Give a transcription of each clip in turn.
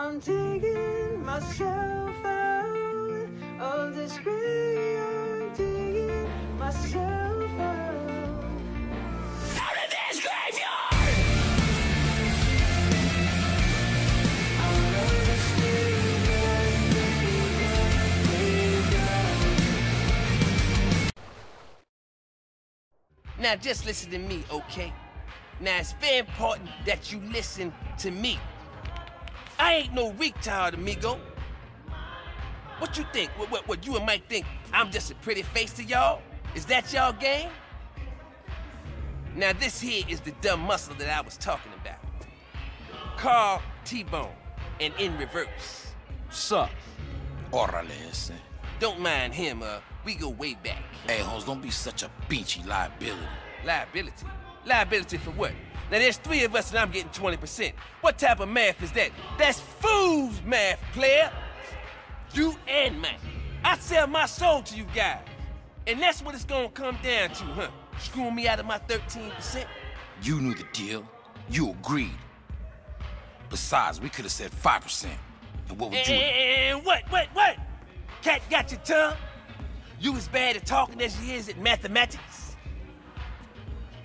I'm digging myself out of this grave. I'm myself out. Out of this graveyard! This graveyard, graveyard. Now just listen to me, okay? Now it's very important that you listen to me. I ain't no retard, amigo. What you think? What, what, what you and Mike think? I'm just a pretty face to y'all? Is that y'all game? Now this here is the dumb muscle that I was talking about. Carl T-Bone, and in reverse. Sup? Órale ese. Don't mind him, uh, we go way back. Hey, Holmes, don't be such a beachy liability. Liability? Liability for what? Now there's three of us and I'm getting 20%. What type of math is that? That's fool's math, player. You and Mike. I sell my soul to you guys. And that's what it's gonna come down to, huh? Screwing me out of my 13%? You knew the deal. You agreed. Besides, we could have said 5%. And what would you... And what, what, what? Cat got your tongue? You as bad at talking as he is at mathematics?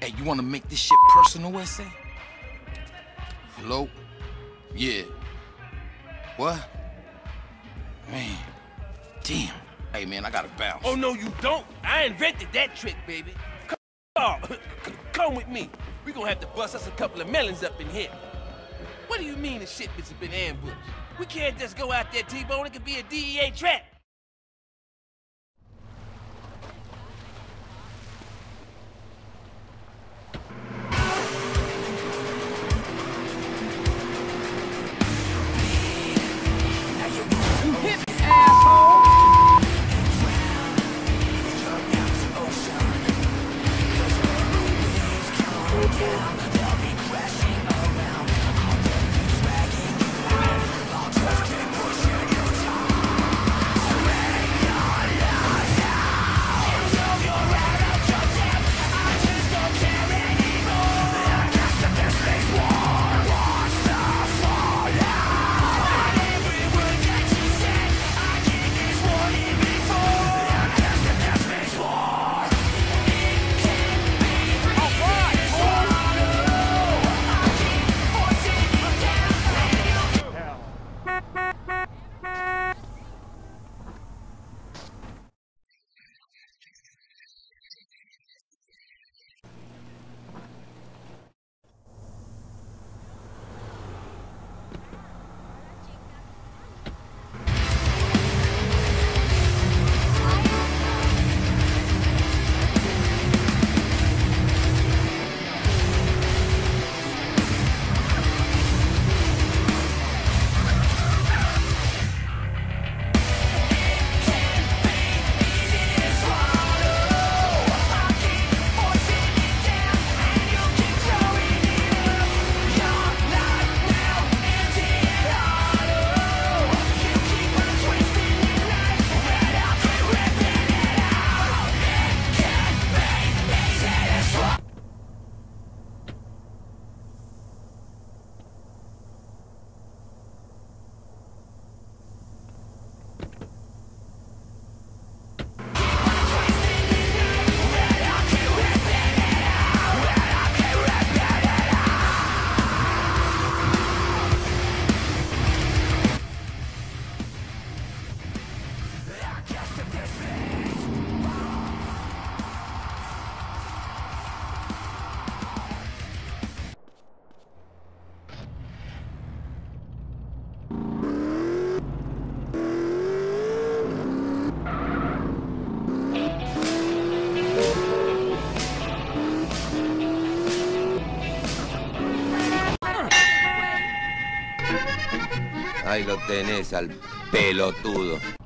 Hey, you want to make this shit personal, essay? Hello? Yeah. What? Man. Damn. Hey, man, I gotta bounce. Oh, no, you don't. I invented that trick, baby. Come, on. Come with me. we gonna have to bust us a couple of melons up in here. What do you mean the shipments have been ambushed? We can't just go out there, T-Bone. It could be a DEA trap. Lo tenés al pelotudo.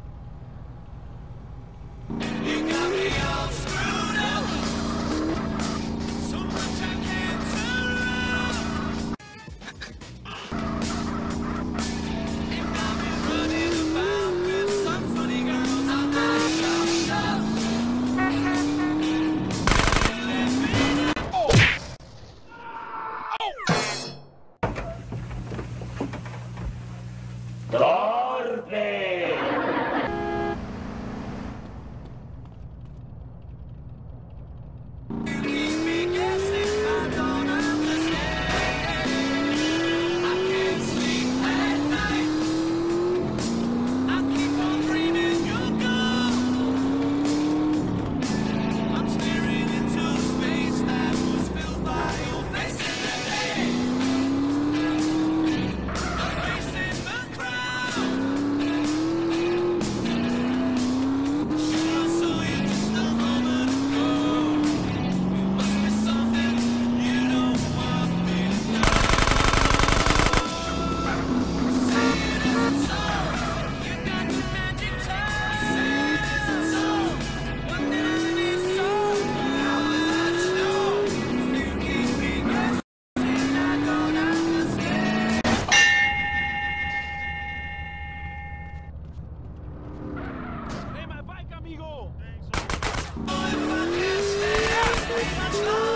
Thank you.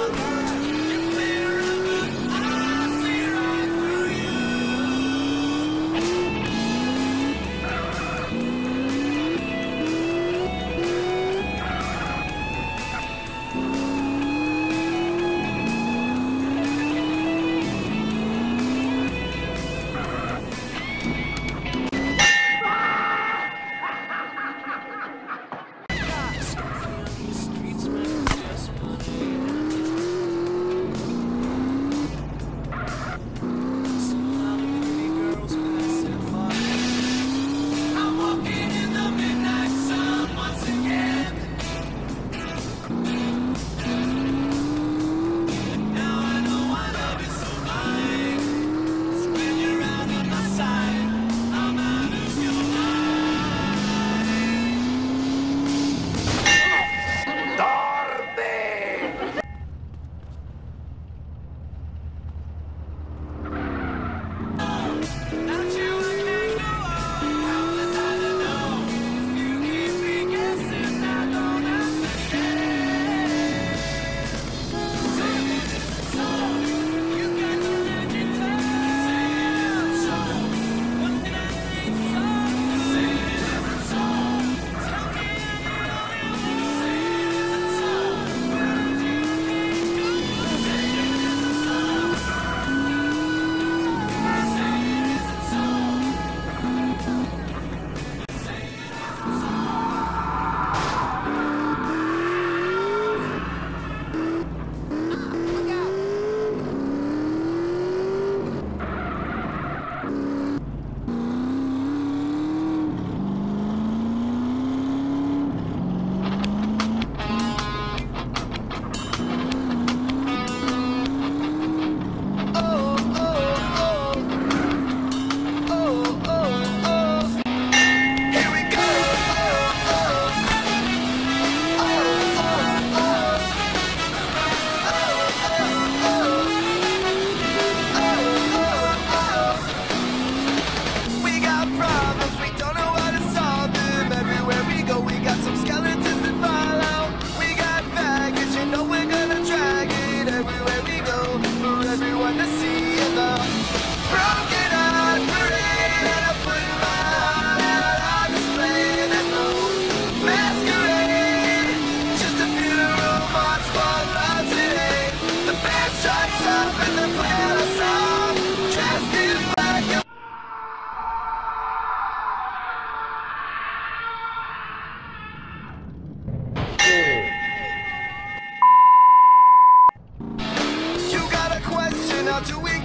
T-Bone,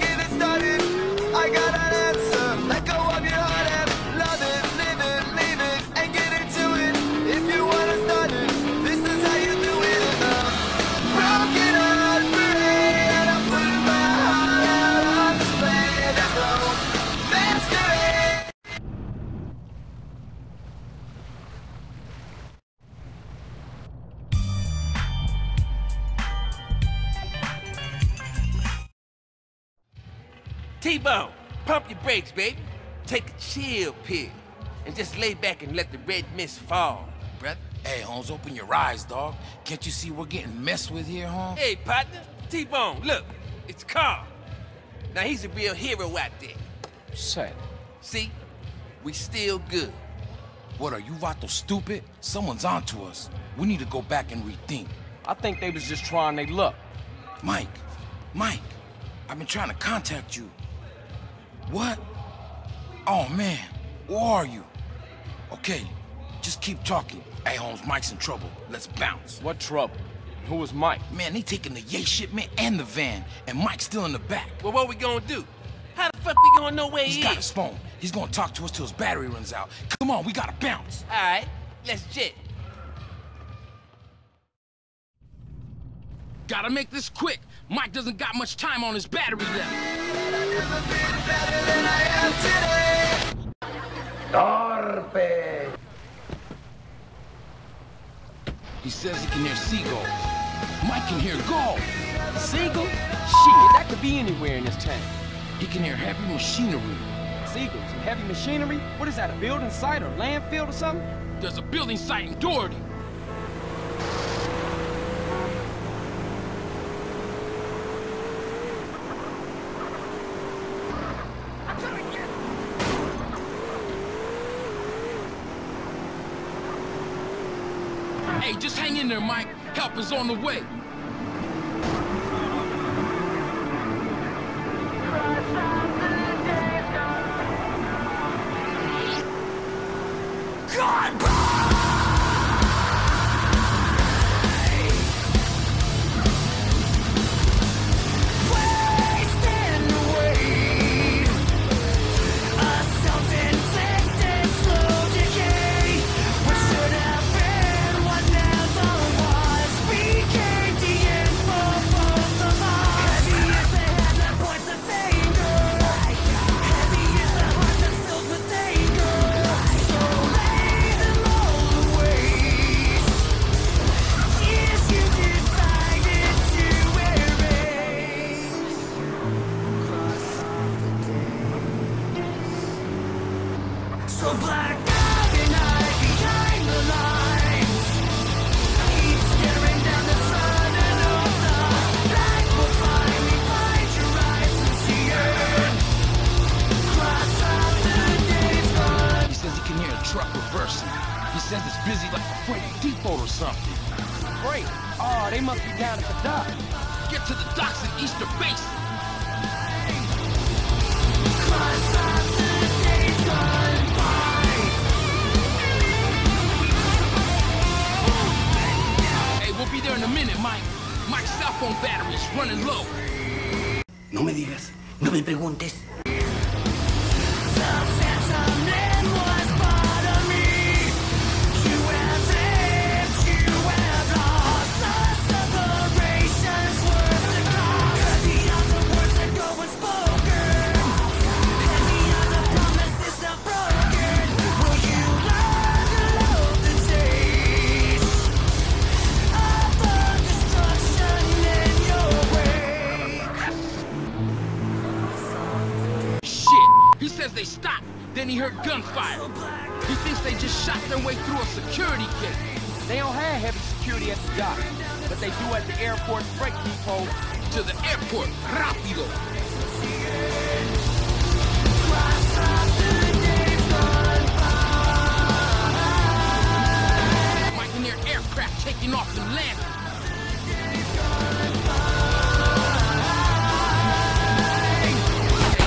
pump baby. Take a chill pill. And just lay back and let the red mist fall, brother. Hey, Holmes, open your eyes, dog. Can't you see we're getting messed with here, Holmes? Hey, partner. T-Bone, look. It's Carl. Now, he's a real hero out there. Said. See? we still good. What are you, Vato, stupid? Someone's onto us. We need to go back and rethink. I think they was just trying their luck. Mike, Mike, I've been trying to contact you. What? Oh man, where are you? Okay, just keep talking. Hey Holmes, Mike's in trouble. Let's bounce. What trouble? Who was Mike? Man, they taking the yay shipment and the van, and Mike's still in the back. Well, what we gonna do? How the fuck we gonna know where He's He's got is? his phone. He's gonna talk to us till his battery runs out. Come on, we gotta bounce. All right, let's jet. Gotta make this quick. Mike doesn't got much time on his battery left. He says he can hear seagulls. Mike can hear gulls. Seagull? Shit, that could be anywhere in this tank. He can hear heavy machinery. Seagulls and heavy machinery? What is that, a building site or landfill or something? There's a building site in Doherty. Hey, just hang in there, Mike. Help is on the way. He says he can hear the truck reversing. He says it's busy like a freight depot or something. Great. Oh, they must be down at the dock. Get to the docks in Easter Basin. No me digas, no me preguntes. He. He thinks they just shot their way through a security gate. They don't have heavy security at the dock, but they do at the airport freight depot. To the airport, rápido. Mike can hear aircraft taking off and landing.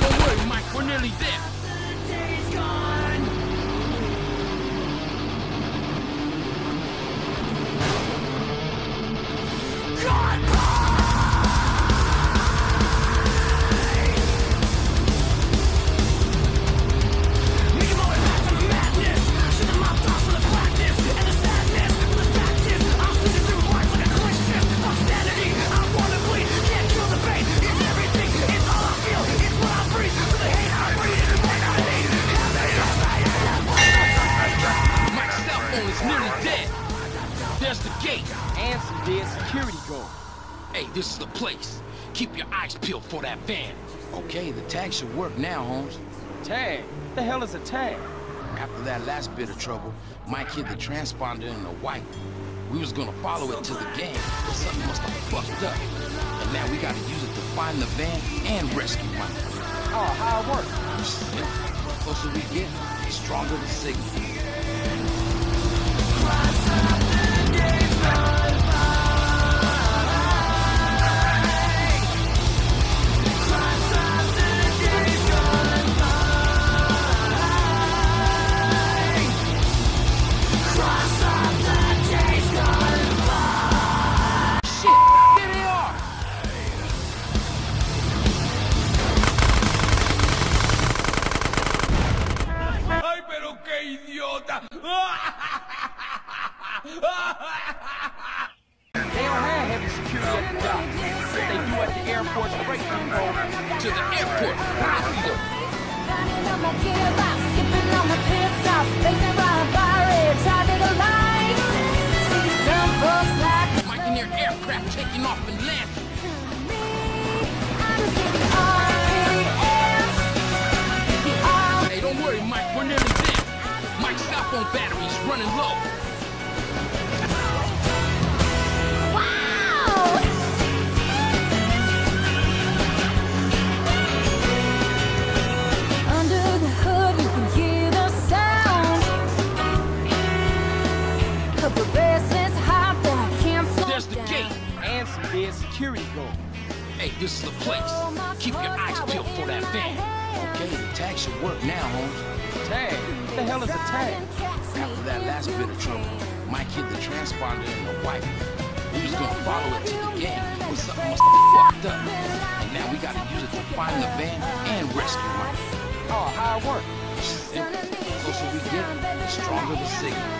Don't worry, Mike. We're nearly there. Tag should work now, Holmes. Tag? What the hell is a tag? After that last bit of trouble, Mike hid the transponder in the white. We was gonna follow it to the game, but something must have fucked up. And now we gotta use it to find the van and rescue Mike. Oh, how it works? The closer we get, the stronger the signal. security guard. Hey, this is the place. Keep your eyes peeled for that van. Okay, the tag should work now, Holmes. Tag? What the hell is a tag? After that last bit of trouble, my kid, the transponder, and the wife, we was gonna follow it to the game, but something must have fucked up. And now we gotta use it to find the van and rescue Mike. Oh, how it work? Simple. Closer we get, the stronger the signal.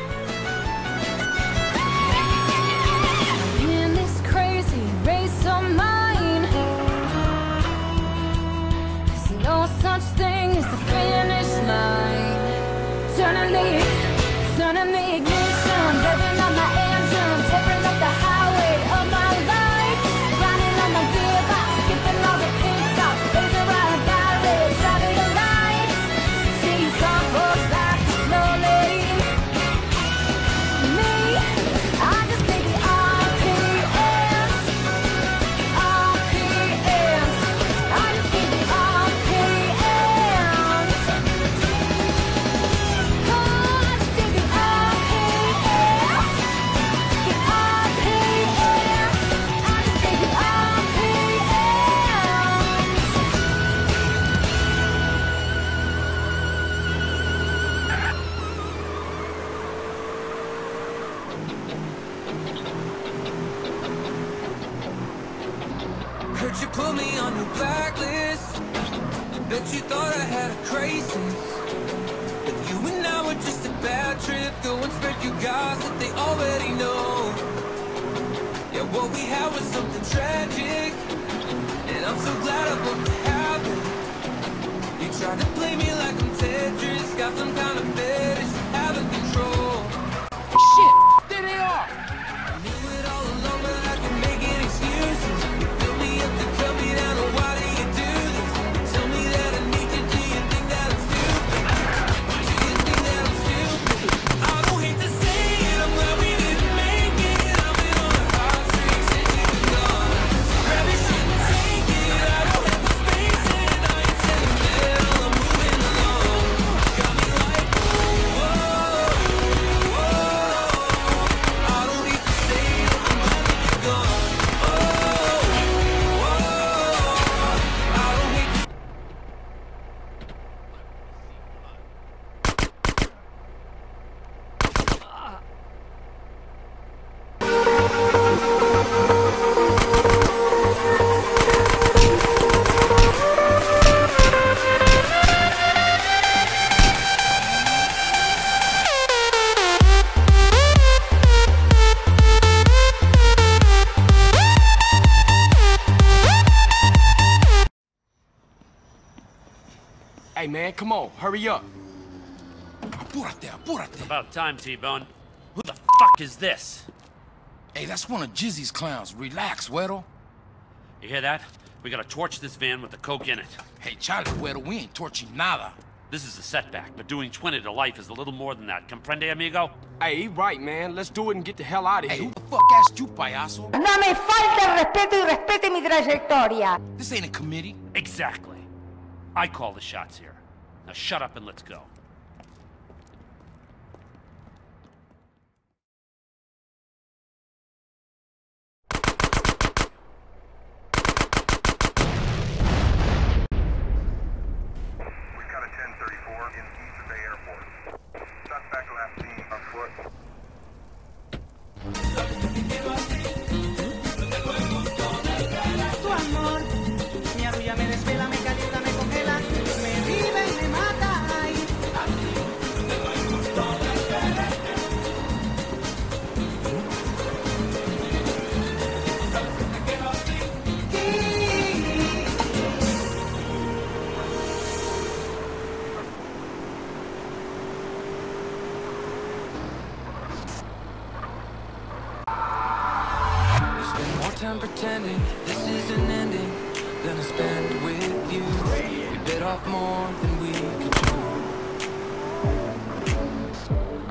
me on your blacklist. Bet you thought I had a crisis. But you and I were just a bad trip. Go and spread your guys that they already know. Yeah, what we had was something tragic. And I'm so glad I broke the habit. You tried to play me like I'm Tetris. Got some kind of fetish out of control man, come on, hurry up. Apúrate, apúrate. About time, T-Bone. Who the fuck is this? Hey, that's one of Jizzy's clowns. Relax, Güero. You hear that? We gotta torch this van with the coke in it. Hey, Charlie, Güero, we ain't torching nada. This is a setback, but doing 20 to life is a little more than that. Comprende, amigo? Hey, he right, man. Let's do it and get the hell out of Hey, here. who the fuck asked you, payaso? No me falte el respeto y respete mi trayectoria. This ain't a committee. Exactly. I call the shots here. Now shut up and let's go. Time pretending this is an ending than I spend with you. We bit off more than we could chew.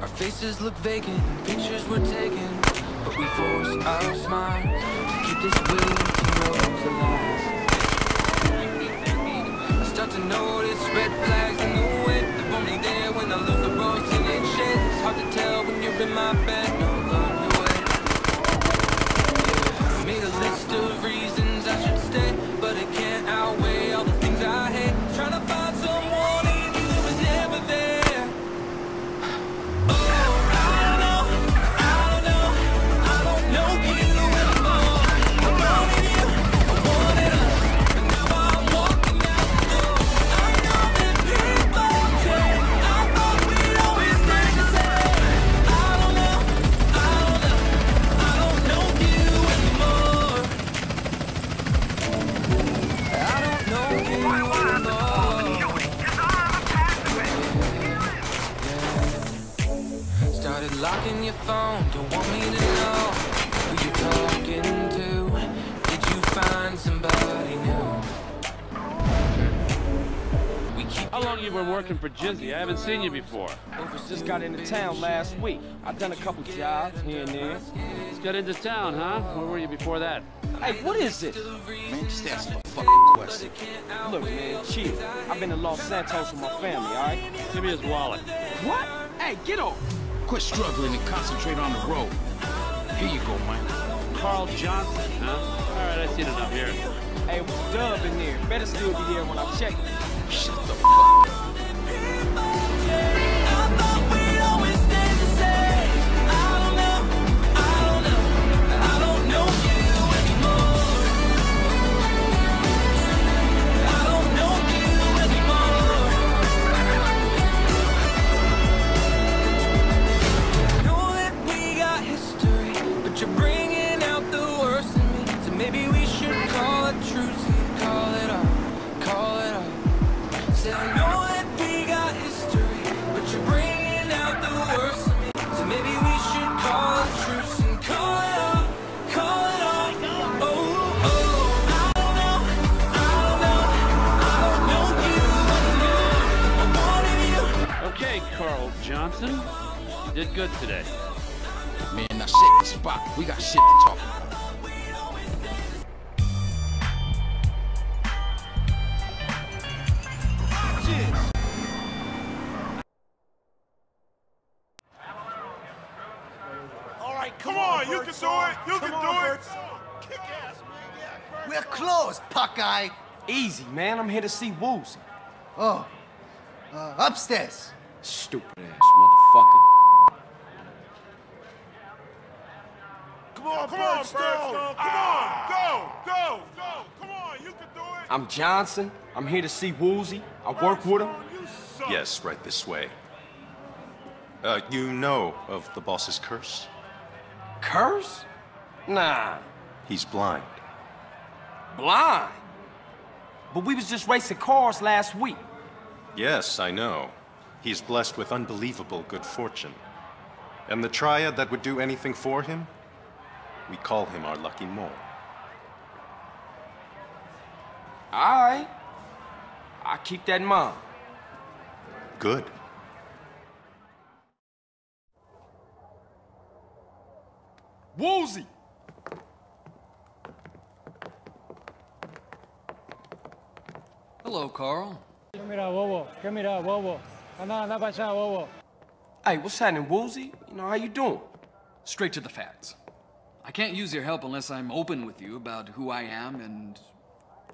Our faces look vacant, pictures were taken, but we force our smiles to keep this waiting rose alive. I start to notice red flags in the way they're only there when I lose the in its shades. It's hard to tell when you're in my bed. No. I made a list of reasons I should stay, but it can't outweigh all the Jizzy? I haven't seen you before. Just got into town last week. I've done a couple jobs here and there. Just got into town, huh? Where were you before that? Hey, what is this? Man, just ask a fucking question. Look, man, chill. I've been to Los Santos with my family, all right? Give me his wallet. What? Hey, get off. Quit struggling and concentrate on the road. Here you go, man. Carl Johnson, huh? All right, I seen enough here. Hey, what's Dub in there? Better still be there when I check it. Shut the fuck We're closed, Puckeye. Easy, man. I'm here to see Woozie. Oh, uh, upstairs. Stupid ass motherfucker. Come on, come on, Birdstone. Come on, go, go, go. Come on, you can do it. I'm Johnson. I'm here to see Woozie. I work with him. Yes, right this way. Uh, you know of the boss's curse? Curse? Nah, He's blind. Blind. But we was just racing cars last week. Yes, I know. He's blessed with unbelievable good fortune. And the triad that would do anything for him? We call him our lucky mole. Alright. I'll keep that in mind. Good. Woozie! Hello, Carl. Mira, bobo? ¿Qué mira, bobo? Anda, anda para allá, bobo. Hey, what's happening, Woozie? You know, how you doing? Straight to the facts. I can't use your help unless I'm open with you about who I am and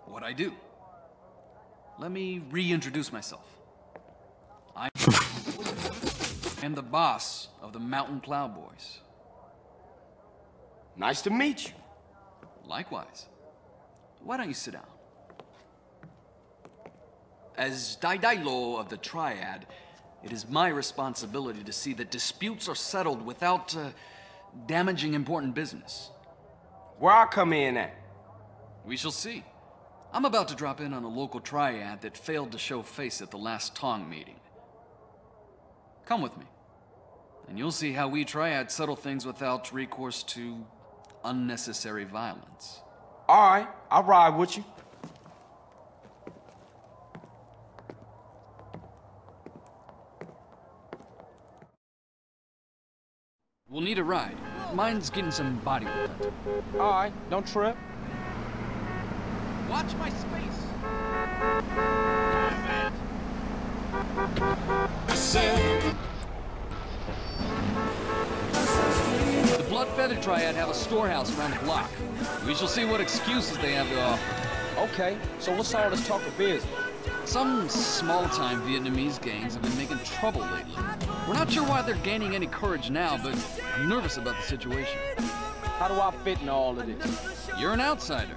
what I do. Let me reintroduce myself. I am the boss of the Mountain Cloud Boys. Nice to meet you. Likewise. Why don't you sit down? As Dai Dai Lo of the Triad, it is my responsibility to see that disputes are settled without uh, damaging important business. Where I come in at? We shall see. I'm about to drop in on a local triad that failed to show face at the last Tong meeting. Come with me, and you'll see how we triads settle things without recourse to unnecessary violence. Alright, I'll ride with you. We'll need a ride. Mine's getting some body work. Alright, don't trip. Watch my space. The Blood Feather Triad have a storehouse around the block. We shall see what excuses they have to offer. Okay, so what's all this talk of business? Some small-time Vietnamese gangs have been making trouble lately. We're not sure why they're gaining any courage now, but I'm nervous about the situation. How do I fit in all of this? You're an outsider.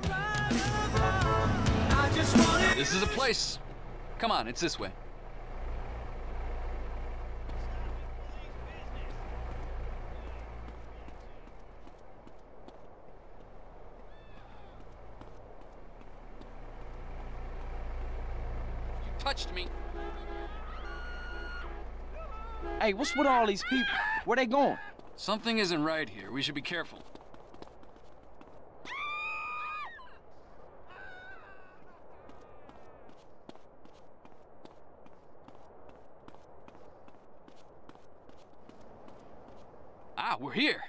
This is a place. Come on, it's this way. Touched me. Hey, what's with all these people? Where they going? Something isn't right here. We should be careful. Ah, we're here.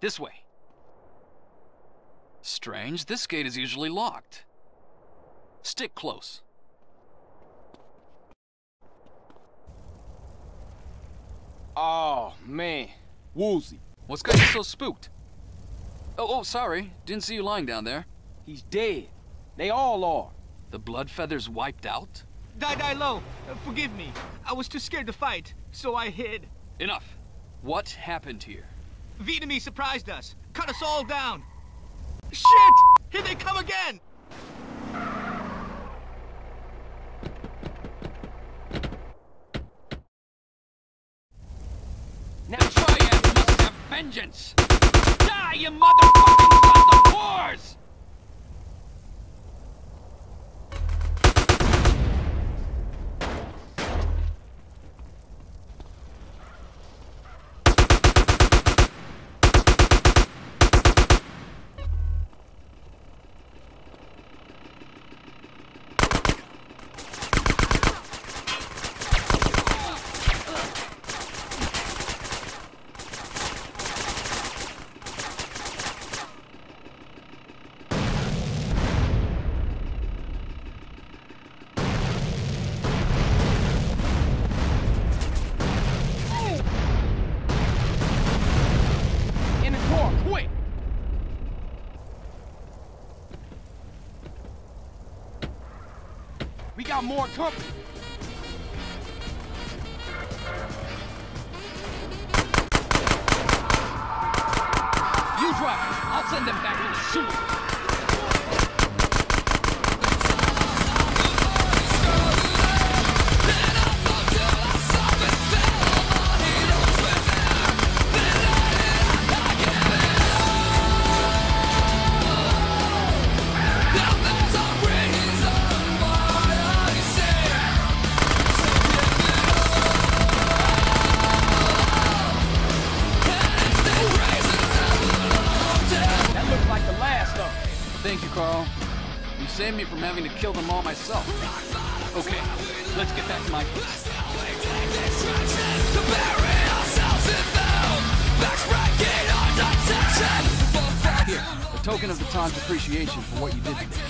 This way. Strange, this gate is usually locked. Stick close. Oh, man. Woozie. What's got you so spooked? Oh, oh, sorry. Didn't see you lying down there. He's dead. They all are. The blood feathers wiped out? Dai Dai Lo. Uh, forgive me. I was too scared to fight, so I hid. Enough. What happened here? Vietnamese surprised us. Cut us all down. Shit! Here they come again! Now Triad must have vengeance! Die, you motherfucking sons of whores! Got more company. You drive. I'll send them back to the sewer. Kill them all myself. Okay, let's get back to my case. Here, a token of the Triad's appreciation for what you did today.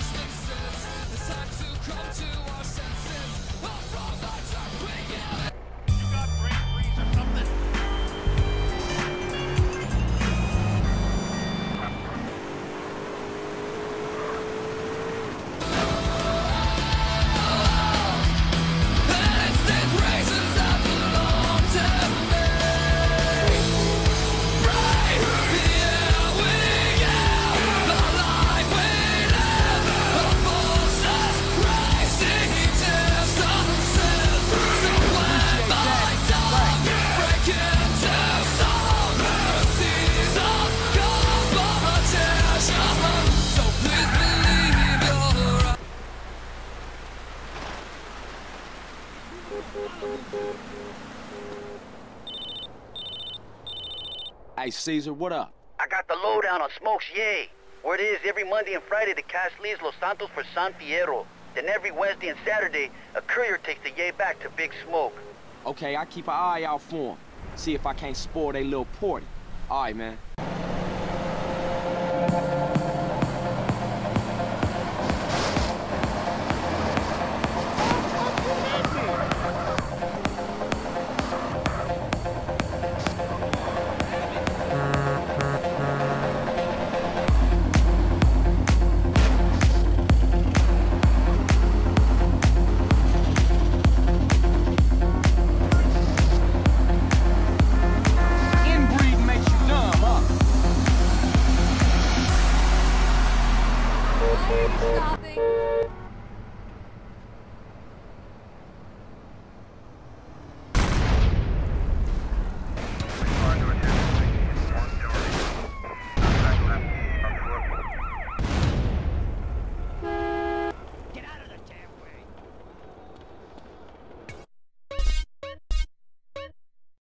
Hey, Caesar, what up? I got the lowdown on Smokes Yay. Where it is every Monday and Friday the cash leaves Los Santos for San Fierro. Then every Wednesday and Saturday, a courier takes the Yay back to Big Smoke. Okay, I keep an eye out for him. See if I can't spoil they little party. All right, man.